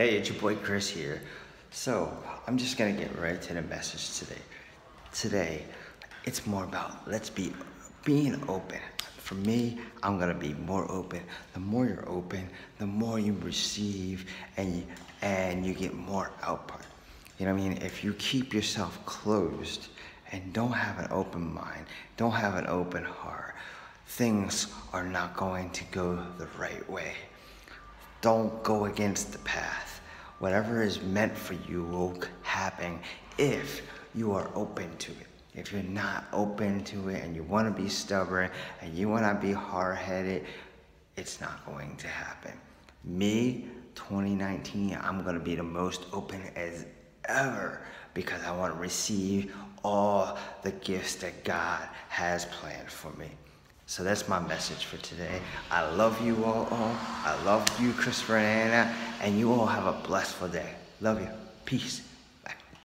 Hey, it's your boy Chris here. So, I'm just gonna get right to the message today. Today, it's more about let's be being open. For me, I'm gonna be more open. The more you're open, the more you receive and you, and you get more output. You know what I mean? If you keep yourself closed and don't have an open mind, don't have an open heart, things are not going to go the right way. Don't go against the path. Whatever is meant for you will happen if you are open to it. If you're not open to it and you want to be stubborn and you want to be hard headed, it's not going to happen. Me, 2019, I'm going to be the most open as ever because I want to receive all the gifts that God has planned for me. So that's my message for today. I love you all. I love you, Chris Anna, and you all have a blessful day. Love you. Peace.